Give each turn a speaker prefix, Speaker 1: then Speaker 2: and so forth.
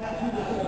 Speaker 1: Yeah.